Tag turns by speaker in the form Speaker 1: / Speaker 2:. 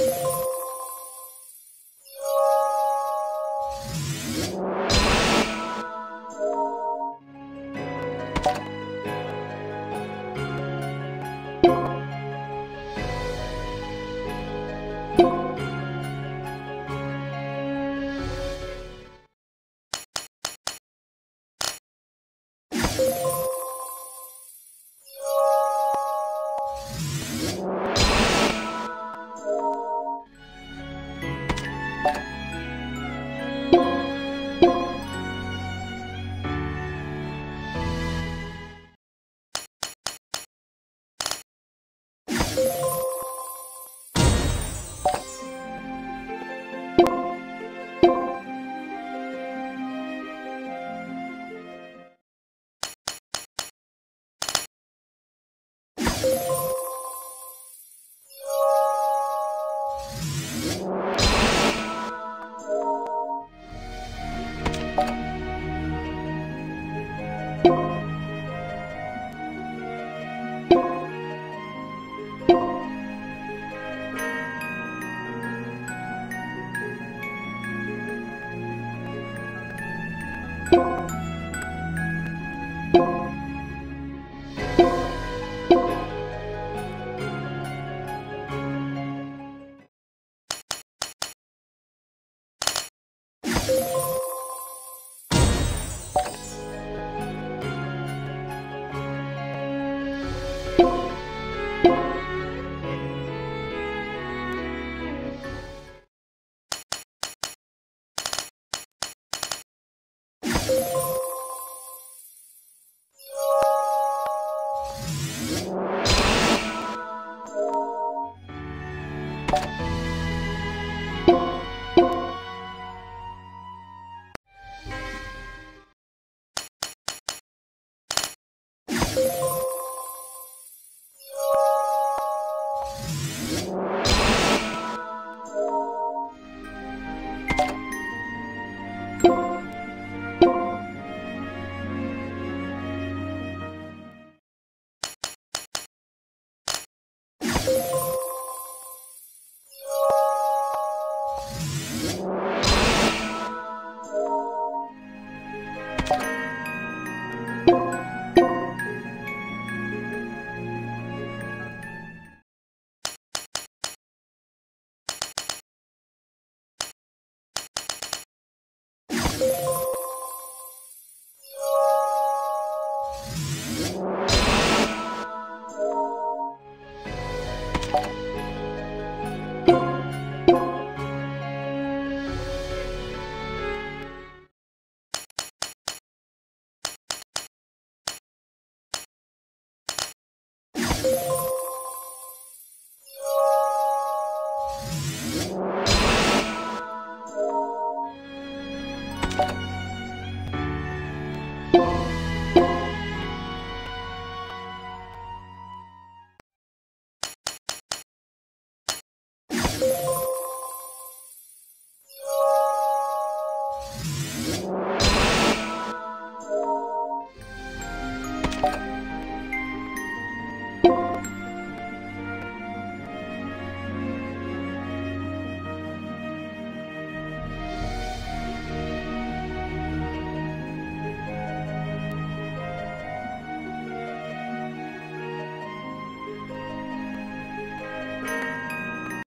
Speaker 1: Bye. you